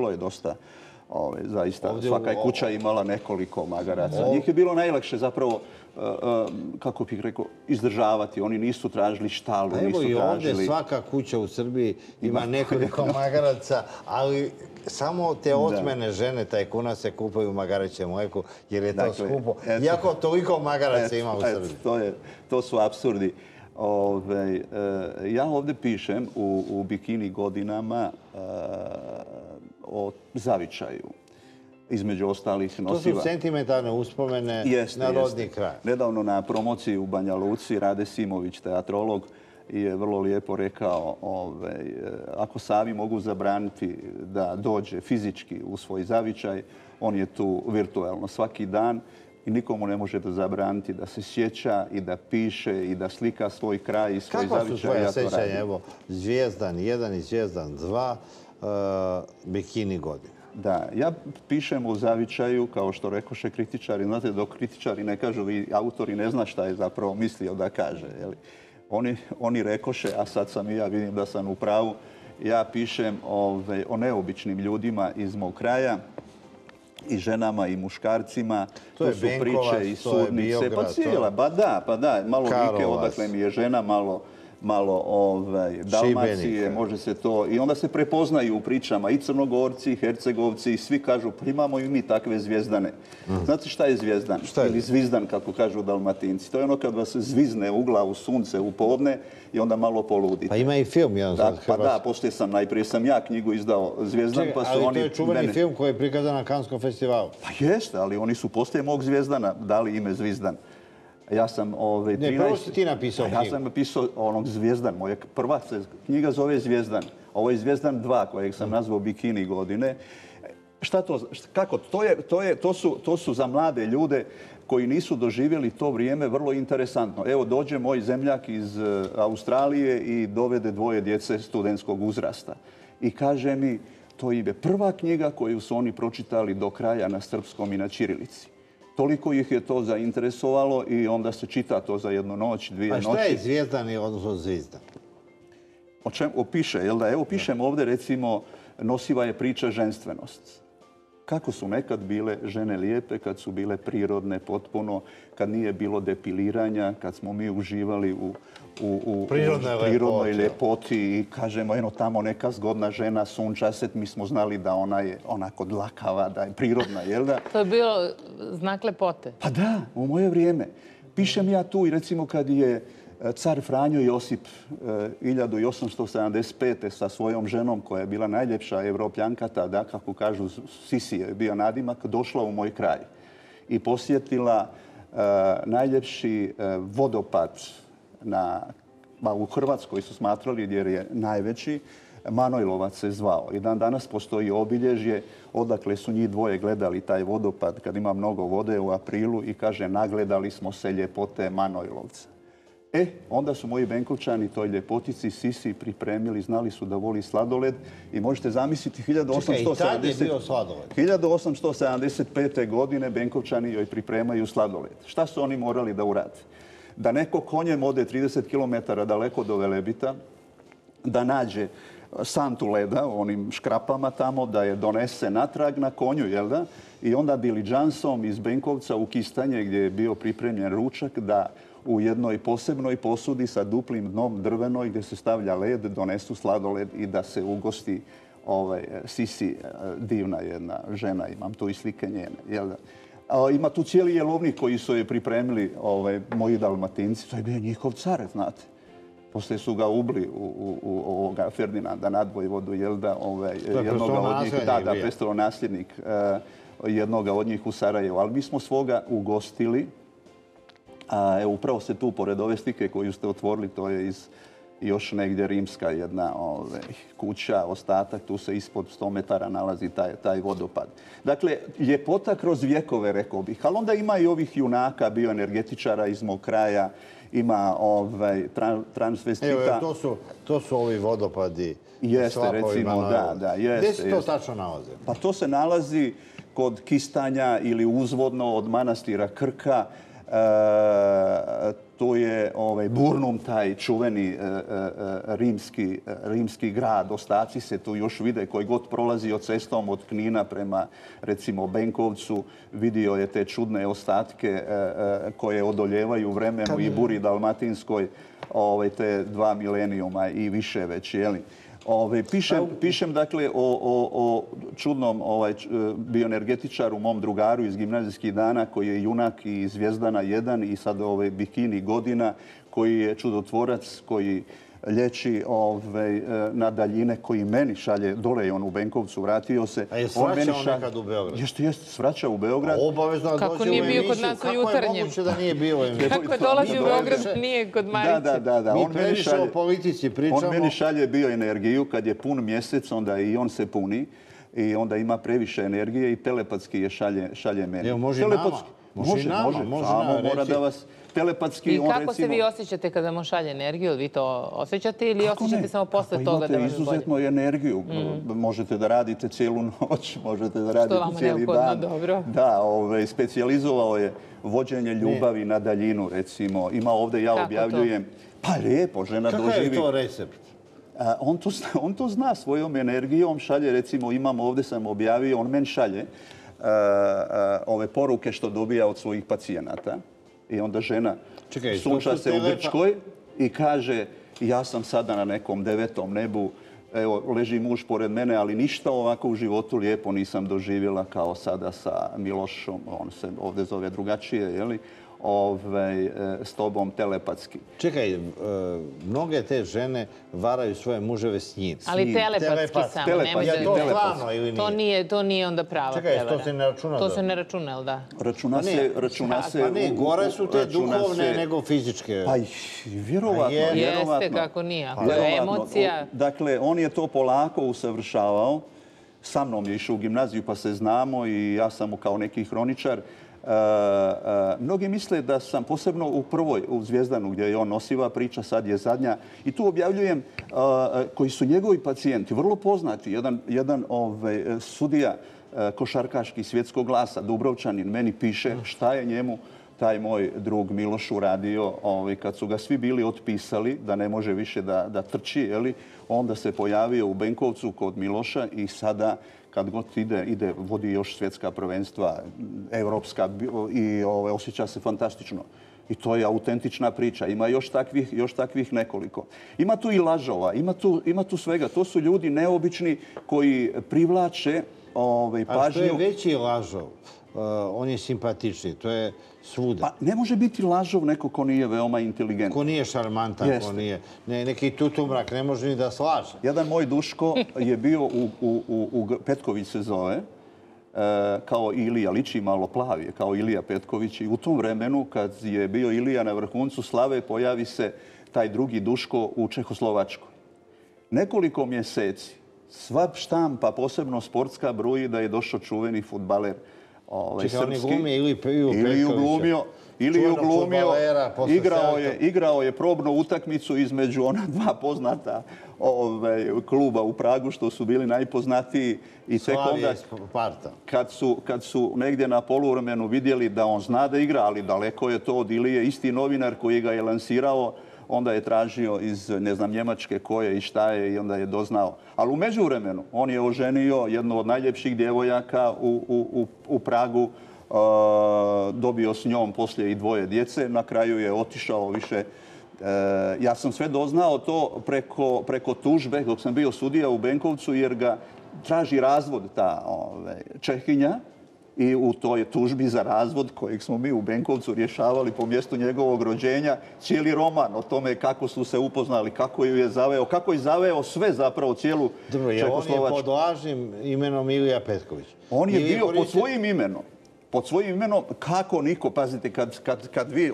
bilo je dosta Ove, zaista, svaka je kuća imala nekoliko magaraca. Njih je bilo najlakše zapravo, e, e, kako bih rekao, izdržavati. Oni nisu tražili štalu, pa nisu tražili... Evo i ovdje svaka kuća u Srbiji ima nekoliko magaraca, ali samo te otmene žene tajkuna se kupaju magaraće mleku jer je to dakle, skupo. Iako toliko magaraca ima u Srbiji. To, je, to su absurdi. Ove, e, ja ovdje pišem u, u bikini godinama o zavičaju. Između ostalih nosiva... To su sentimentalne uspomene na rodni kraj. Nedavno na promociji u Banja Luci Rade Simović, teatrolog, je vrlo lijepo rekao ovaj, ako sami mogu zabraniti da dođe fizički u svoj zavičaj, on je tu virtualno svaki dan i nikomu ne može da zabraniti da se sjeća i da piše i da slika svoj kraj i svoj zavičaj. Kako su tvoje sjećanje? Evo, Zvijezdan 1 i Zvijezdan 2 Eh, bikini godine. Da, ja pišem u zavičaju, kao što rekoše kritičari. Znate, dok kritičari ne kažu, vi autori ne zna šta je zapravo mislio da kaže. Oni, oni rekoše, a sad sam i ja vidim da sam u pravu, ja pišem ove, o neobičnim ljudima iz mog kraja i ženama i muškarcima. To, to su priče i sudnice. Pa cijela, pa da, pa da. Malo Like, odakle mi je žena, malo malo ovaj, Dalmacije, može se to... I onda se prepoznaju u pričama i Crnogorci, i Hercegovci, i svi kažu, pa imamo i mi takve zvijezdane. Mm. Znate šta je zvijezdan? Šta Ili zvizdan, kako kažu dalmatinci. To je ono kad vas zvizne u glavu sunce u podne i onda malo poludite. Pa ima i film jedan da, Pa da, poslije sam, najprije sam ja knjigu izdao Zvijezdan, pa su ali oni... to je čuveni film koji je prikazan na Kanskom festivalu. Pa jeste, ali oni su poslije mog Zvijezdana dali ime Zvizdan. Ja sam... Ove, 13... Ne, prvo si ti napisao knjigu. Ja sam napisao onog Zvijezdan. Moja prva se knjiga zove Zvijezdan. Ovo je Zvijezdan 2 kojeg sam nazvao Bikini godine. Šta to, kako? To, je, to, je, to, su, to su za mlade ljude koji nisu doživjeli to vrijeme vrlo interesantno. Evo dođe moj zemljak iz e, Australije i dovede dvoje djece studentskog uzrasta. I kaže mi, to je prva knjiga koju su oni pročitali do kraja na srpskom i na čirilici toliko ih je to zainteresovalo i onda se čita to za jednu noć, dvije noći. A šta je zvijezdan i odnosno zvijezdan? O čem opiše, jel da? Evo pišem ovdje recimo nosiva je priča ženstvenost. Kako su nekad bile žene lijepe, kad su bile prirodne potpuno, kad nije bilo depiliranja, kad smo mi uživali u u, u, prirodnoj ljepoti i kažemo, eno tamo neka zgodna žena, sunčaset, mi smo znali da ona je onako dlakava, da je prirodna, jel da? To je bilo znak lepote. Pa da, u moje vrijeme. Pišem ja tu i recimo kad je car Franjo Josip 1875. E, sa svojom ženom koja je bila najljepša evropljanka tada, kako kažu Sisi je bio nadimak, došla u moj kraj i posjetila e, najljepši vodopad na, u Hrvatskoj su smatrali jer je najveći, Manojlovac se zvao. I dan danas postoji obilježje odakle su njih dvoje gledali taj vodopad kad ima mnogo vode u aprilu i kaže nagledali smo se ljepote Manojlovca. E, onda su moji Benkovčani toj ljepotici Sisi pripremili, znali su da voli sladoled i možete zamisliti 1875. godine Benkovčani joj pripremaju sladoled. Šta su oni morali da urade? da neko konjem ode 30 km daleko do Velebita, da nađe santu leda onim škrapama tamo, da je donese natrag na konju, jel da? I onda diliđansom iz Benkovca u Kistanje gdje je bio pripremljen ručak da u jednoj posebnoj posudi sa duplim dnom drvenoj gdje se stavlja led, donesu sladoled i da se ugosti ovaj, Sisi, divna jedna žena, imam tu i slike njene. Jel da? Ima tu cijeli jelovnik koji su je pripremili ovaj, moji dalmatinci. To je bio njihov car, znate. Poslije su ga ubli u, u, ovoga Ferdinanda Nadvojvodu, jel da, ovaj, jednoga od njih, da, da, prestalo nasljednik eh, jednoga od njih u Sarajevu. Ali mi smo svoga ugostili. A, evo, upravo se tu, pored ove slike koju ste otvorili, to je iz još negdje rimska jedna ove, kuća, ostatak, tu se ispod 100 metara nalazi taj, taj vodopad. Dakle, ljepota kroz vjekove, rekao bih, ali onda ima i ovih junaka, bioenergetičara iz mog kraja, ima ovaj, transvestita. Evo, to su, to su ovi vodopadi. Jeste, recimo, da, da, jeste. Gdje se to tačno nalazi? Pa to se nalazi kod Kistanja ili uzvodno od manastira Krka, tu je ovaj, Burnum, taj čuveni e, e, rimski, rimski grad. Ostaci se tu još vide koji god prolazi od cestom od Knina prema recimo Benkovcu. Vidio je te čudne ostatke koje odoljevaju vremenu i buri dalmatinskoj ovaj, te dva milenijuma i više već, jeli? Ove, pišem, pišem dakle o, o, o čudnom ovaj, bioenergetičaru, mom drugaru iz gimnazijskih dana koji je junak i zvijezdana jedan i sad ovaj, bikini godina koji je čudotvorac koji lječi ovaj, e, na daljine koji meni šalje, dole je on u Benkovcu, vratio se. A je svraćao on nekad u Beograd? Jeste, jeste, svraćao u Beograd. A obavezno Kako nije bio kod nas u jutarnjem? Kako je moguće da nije bio u Kako je dolazi u Beograd, nije kod Mariće? Da, da, da. da. Mi on meni šalje, o politici pričamo. On meni šalje bioenergiju, kad je pun mjesec, onda i on se puni i onda ima previše energije i telepatski je šalje, šalje meni. Evo, može nama. Može, može, može. može samo mora da vas telepatski... I kako se vi osjećate kada vam šalje energiju? Vi to osjećate ili osjećate samo posle toga da vam je bolje? izuzetno energiju. Mm. Možete da radite cijelu noć, možete da radite cijeli dan. dobro. Da, ove, specijalizovao je vođenje ljubavi na daljinu, recimo. Ima ovdje, ja objavljujem. Pa lijepo, žena doživi... Kakav je to recept? on, to, on to zna svojom energijom, šalje, recimo imam ovdje sam objavio, on meni šalje ove poruke što dobija od svojih pacijenata. I onda žena sunča se u Grčkoj i kaže ja sam sada na nekom devetom nebu, evo, leži muž pored mene, ali ništa ovako u životu lijepo nisam doživjela kao sada sa Milošom, on se ovdje zove drugačije, jeli? Ovaj, e, s tobom telepatski. Čekaj, e, mnoge te žene varaju svoje muževe s njim. Ali telepatski samo. Telepatski. Ja to stvarno ili nije? To nije, to nije onda prava Čekaj, to se ne računa? To se ne računa, jel da? Računa pa se... Računa se pa ne, gore su te duhovne nego fizičke. Pa vjerovatno. Jeste kako nije. Ako je emocija... Dakle, on je to polako usavršavao. Sa mnom je išao u gimnaziju pa se znamo i ja sam mu kao neki hroničar mnogi misle da sam posebno u prvoj, u Zvijezdanu, gdje je on nosiva priča, sad je zadnja. I tu objavljujem e, koji su njegovi pacijenti, vrlo poznati. Jedan, ovaj, sudija košarkaški svjetskog glasa, Dubrovčanin, meni piše šta je njemu taj moj drug Miloš uradio ovaj, kad su ga svi bili otpisali da ne može više da, trči, onda se pojavio u Benkovcu kod Miloša i sada kad god ide, ide, vodi još svjetska prvenstva, evropska i ove, osjeća se fantastično. I to je autentična priča. Ima još takvih, još takvih nekoliko. Ima tu i lažova, ima tu, ima tu svega. To su ljudi neobični koji privlače ovaj, pažnju. A što je veći lažov? Uh, on je simpatični, to je svuda. Pa ne može biti lažov neko ko nije veoma inteligentan. Ko nije šarmantan, ko nije ne, neki tutumrak, ne može ni da slaže. Jedan moj Duško je bio u, u, u, u Petković se zove, e, kao Ilija, liči malo plavije, kao Ilija Petković. I u tom vremenu, kad je bio Ilija na vrhuncu slave, pojavi se taj drugi Duško u Čehoslovačkoj. Nekoliko mjeseci sva štampa, posebno sportska, bruji da je došao čuveni futbaler ovaj, Čekaj, on je glumio ili ili uglumio, ili je uglumio, igrao je, igrao je probnu utakmicu između ona dva poznata ovaj, kluba u Pragu što su bili najpoznatiji. I tek onda, Sparta. Kad su, kad su negdje na poluvremenu vidjeli da on zna da igra, ali daleko je to od Ilije, isti novinar koji ga je lansirao, onda je tražio iz, ne znam, Njemačke koje i šta je i onda je doznao. Ali u međuvremenu on je oženio jednu od najljepših djevojaka u, u, u Pragu, uh, dobio s njom poslije i dvoje djece, na kraju je otišao više uh, ja sam sve doznao to preko, preko tužbe dok sam bio sudija u Benkovcu jer ga traži razvod ta ove, Čehinja i u toj tužbi za razvod kojeg smo mi u Benkovcu rješavali po mjestu njegovog rođenja, cijeli roman o tome kako su se upoznali, kako ju je zaveo, kako je zaveo sve zapravo cijelu Dobro, je on je pod lažnim imenom Ilija Petković. On je bio pod svojim imenom. Pod svojim imenom, kako niko, pazite, kad, kad, kad vi,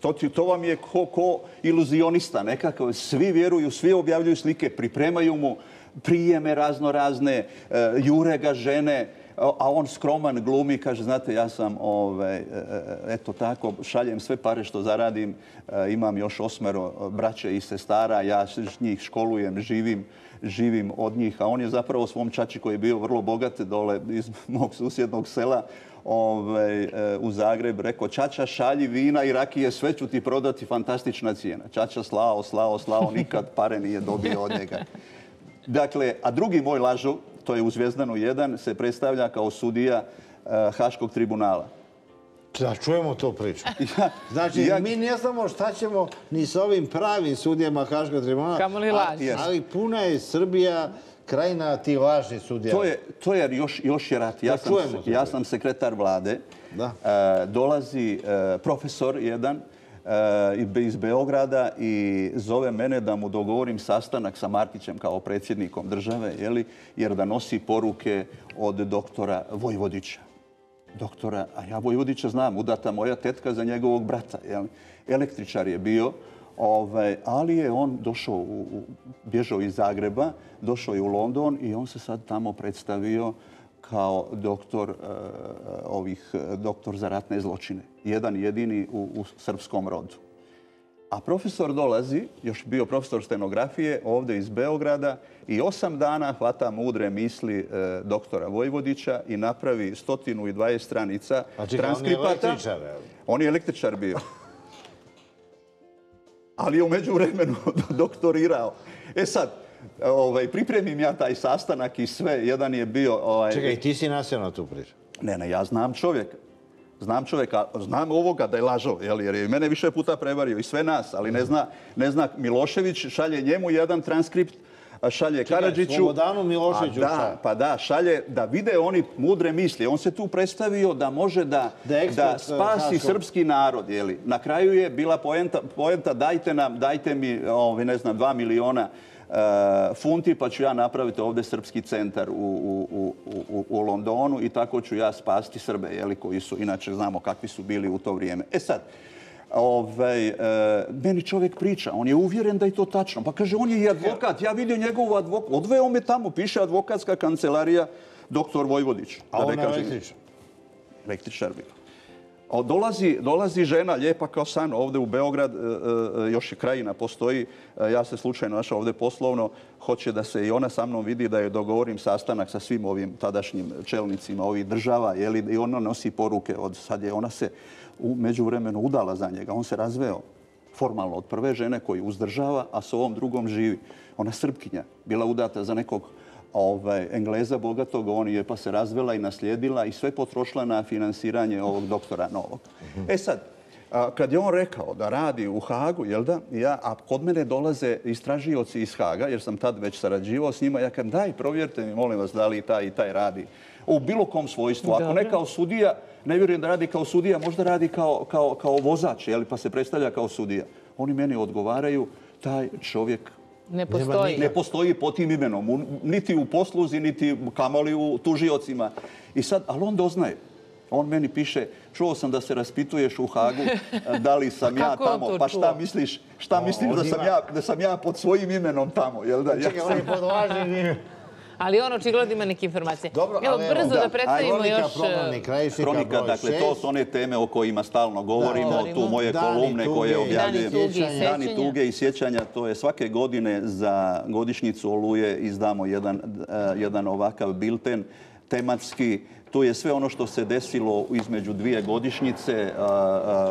to, to vam je ko, ko iluzionista nekako, svi vjeruju, svi objavljuju slike, pripremaju mu prijeme razno razne, uh, jure ga žene, a on skroman glumi, kaže, znate, ja sam, ovaj, eto tako, šaljem sve pare što zaradim, imam još osmero braće i sestara, ja njih školujem, živim živim od njih, a on je zapravo svom čači koji je bio vrlo bogat dole iz mog susjednog sela ovaj, e, u Zagreb rekao Čača šalji vina i rakije, sve ću ti prodati, fantastična cijena. Čača slao, slao, slao, nikad pare nije dobio od njega. Dakle, a drugi moj lažu, to je u Zvijezdanu 1, se predstavlja kao sudija uh, Haškog tribunala. Da čujemo to priču. Znači, mi ne znamo šta ćemo ni s ovim pravim sudijama Haškog tribunala. Laži? Ali puna je Srbija krajina ti lažni sudija. To je, to je još, još je rat. Ja, sam, ja sam sekretar vlade. Da. E, dolazi e, profesor jedan e, iz Beograda i zove mene da mu dogovorim sastanak sa Martićem kao predsjednikom države, jer da nosi poruke od doktora Vojvodića doktora, a ja Vojvodića znam, udata moja tetka za njegovog brata. Električar je bio, ovaj, ali je on došao, u, bježao iz Zagreba, došao je u London i on se sad tamo predstavio kao doktor, uh, ovih, doktor za ratne zločine. Jedan jedini u, u srpskom rodu. A profesor dolazi, još bio profesor stenografije, ovdje iz Beograda i osam dana hvata mudre misli e, doktora Vojvodića i napravi stotinu i dvaje stranica A čekaj, on je električar, On je električar bio. Ali je umeđu vremenu doktorirao. E sad, ovaj, pripremim ja taj sastanak i sve. Jedan je bio... Ovaj... Čekaj, ti si nasio na tu priču? Ne, ne, ja znam čovjeka. Znam čovjeka, znam ovoga da je lažao, jer je mene više puta prevario i sve nas, ali ne zna, ne zna Milošević, šalje njemu jedan transkript, šalje Karadžiću. Slobodanu Miloševiću. Da, pa da, šalje da vide oni mudre misli. On se tu predstavio da može da, da, spasi srpski narod. Jeli. Na kraju je bila poenta, poenta dajte nam, dajte mi, ovi, ne znam, dva miliona E, funti pa ću ja napraviti ovdje srpski centar u, u, Londonu i tako ću ja spasti Srbe, jeli, koji su, inače znamo kakvi su bili u to vrijeme. E sad, ovaj, e, meni čovjek priča, on je uvjeren da je to tačno. Pa kaže, on je i advokat, ja vidio njegovu advokat, odveo me tamo, piše advokatska kancelarija, doktor Vojvodić. A on je električar? Električar bio. Dolazi, dolazi žena lijepa kao san ovdje u Beograd, e, e, još je krajina postoji, e, ja se slučajno našao ovdje poslovno, hoće da se i ona sa mnom vidi da je dogovorim sastanak sa svim ovim tadašnjim čelnicima ovih država jeli, i ona nosi poruke od sad je ona se u međuvremenu udala za njega, on se razveo formalno od prve žene koji uzdržava, a s ovom drugom živi. Ona Srpkinja, bila udata za nekog ovaj, Engleza bogatog, on je pa se razvela i naslijedila i sve potrošila na finansiranje ovog doktora Novog. E sad, kad je on rekao da radi u Hagu, jel da, ja, a kod mene dolaze istražioci iz Haga, jer sam tad već sarađivao s njima, ja kažem, daj, provjerite mi, molim vas, da li taj i taj radi. U bilo kom svojstvu. Ako ne kao sudija, ne vjerujem da radi kao sudija, možda radi kao, kao, kao vozač, jel, pa se predstavlja kao sudija. Oni meni odgovaraju, taj čovjek ne postoji. Ne postoji po tim imenom, niti u posluzi, niti kamoli u tužiocima. I sad, ali on doznaje. On meni piše, čuo sam da se raspituješ u Hagu, da li sam ja tamo, pa šta misliš, šta misliš da sam, ja, da sam ja pod svojim imenom tamo, jel da? Čekaj, on je pod važnim imenom. Ali on očigledno ima neke informacije. Dobro, evo, brzo da, predstavimo još... Kronika, Kronika, dakle, to su one teme o kojima stalno govorimo, tu moje kolumne koje objavljujem. Dani tuge i sjećanja, to je svake godine za godišnjicu Oluje izdamo jedan, uh, jedan ovakav bilten tematski. Tu je sve ono što se desilo između dvije godišnjice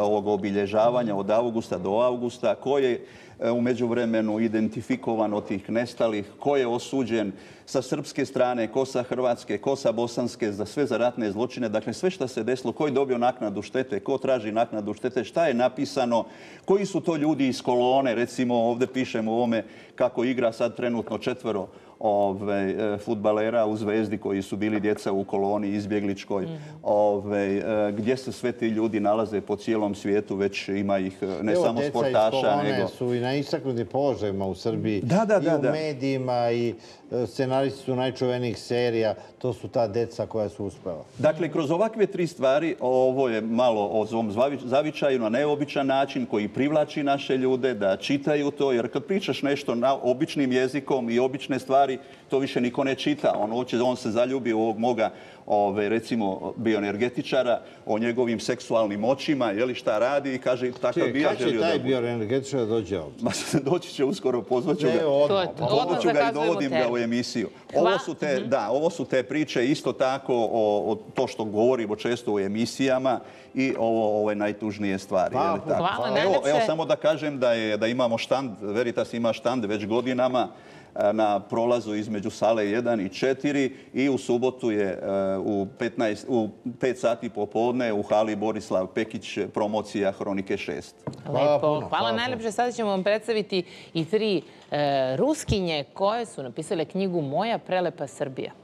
ovog obilježavanja od augusta do augusta, koje E, u međuvremenu identifikovan od tih nestalih, ko je osuđen sa srpske strane, ko sa hrvatske, ko sa bosanske, za sve za ratne zločine. Dakle, sve što se desilo, ko je dobio naknadu štete, ko traži naknadu štete, šta je napisano, koji su to ljudi iz kolone, recimo ovdje pišemo u ovome kako igra sad trenutno četvero ove, e, futbalera u Zvezdi koji su bili djeca u koloni izbjegličkoj, mhm. ove, e, gdje se sve ti ljudi nalaze po cijelom svijetu, već ima ih e, ne samo sportaša, nego... su i na istaknutim položajima u Srbiji, da, da, da, i u medijima, i scenaristi su najčuvenijih serija, to su ta deca koja su uspela. Dakle, kroz ovakve tri stvari, ovo je malo o ovom zavičaju na neobičan način koji privlači naše ljude da čitaju to, jer kad pričaš nešto na običnim jezikom i obične stvari, to više niko ne čita. On, on se zaljubi u ovog moga ove, recimo bioenergetičara o njegovim seksualnim očima, je li šta radi i kaže takav bi ja želio da... taj bioenergetičar dođe ovdje? doći će uskoro, pozvaću ga. Pozvaću ga i dovodim ga u emisiju. Ovo su, te, mhm. da, ovo su te priče isto tako o, to što govorimo često u emisijama i ovo ove najtužnije stvari. Pa, Hvala, evo, evo samo da kažem da, je, da imamo štand, Veritas ima štand već godinama na prolazu između sale 1 i 4 i u subotu je e, u, 15, u 5 sati popodne u hali Borislav Pekić promocija Hronike 6. Lepo. Hvala najlepše. Sada ćemo vam predstaviti i tri e, ruskinje koje su napisale knjigu Moja prelepa Srbija.